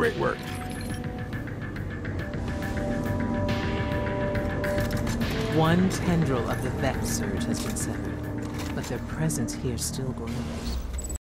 Great work. One tendril of the Vex Surge has been severed, but their presence here still grows.